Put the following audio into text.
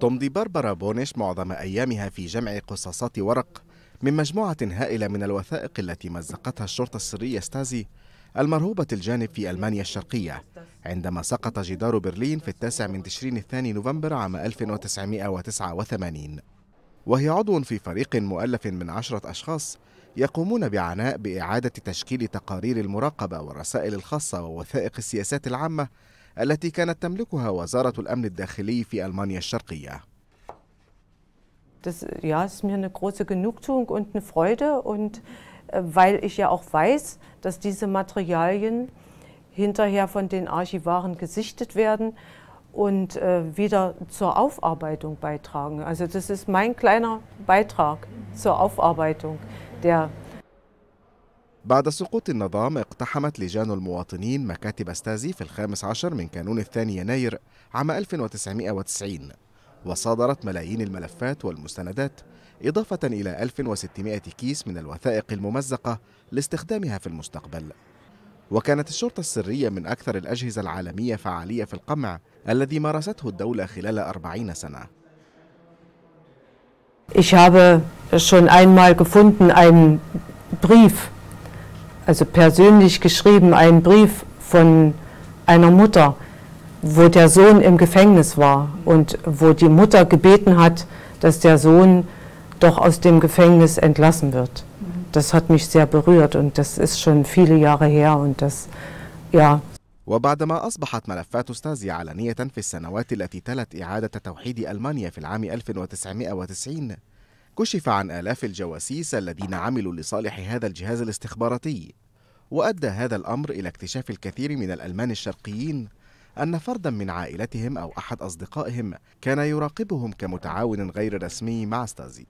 تمضي باربرا بونيش معظم أيامها في جمع قصاصات ورق من مجموعة هائلة من الوثائق التي مزقتها الشرطة السرية ستازي المرهوبة الجانب في ألمانيا الشرقية عندما سقط جدار برلين في التاسع من تشرين الثاني نوفمبر عام 1989 وهي عضو في فريق مؤلف من عشرة أشخاص يقومون بعناء بإعادة تشكيل تقارير المراقبة والرسائل الخاصة ووثائق السياسات العامة التي كانت تملكها وزارة الأمن الداخلي في ألمانيا الشرقية. Das ja, ist mir eine große Genugtuung und eine Freude und äh, weil ich ja auch weiß, dass diese Materialien hinterher von den Archivaren gesichtet werden und äh, wieder zur Aufarbeitung beitragen. Also das ist mein kleiner Beitrag zur Aufarbeitung der بعد سقوط النظام اقتحمت لجان المواطنين مكاتب ستازي في الخامس عشر من كانون الثاني يناير عام 1990 وصادرت ملايين الملفات والمستندات إضافة إلى 1600 كيس من الوثائق الممزقة لاستخدامها في المستقبل. وكانت الشرطة السرية من أكثر الأجهزة العالمية فعالية في القمع الذي مارسته الدولة خلال أربعين سنة. Ich habe schon einmal gefunden einen Brief, also persönlich geschrieben, einen Brief von einer Mutter, wo der Sohn im Gefängnis war und wo die Mutter gebeten hat, dass der Sohn doch aus dem Gefängnis entlassen wird. Das hat mich sehr berührt und das ist schon viele Jahre her und das, ja. وبعدما أصبحت ملفات ستازي علنية في السنوات التي تلت إعادة توحيد ألمانيا في العام 1990 كشف عن آلاف الجواسيس الذين عملوا لصالح هذا الجهاز الاستخباراتي. وأدى هذا الأمر إلى اكتشاف الكثير من الألمان الشرقيين أن فردا من عائلتهم أو أحد أصدقائهم كان يراقبهم كمتعاون غير رسمي مع ستازي.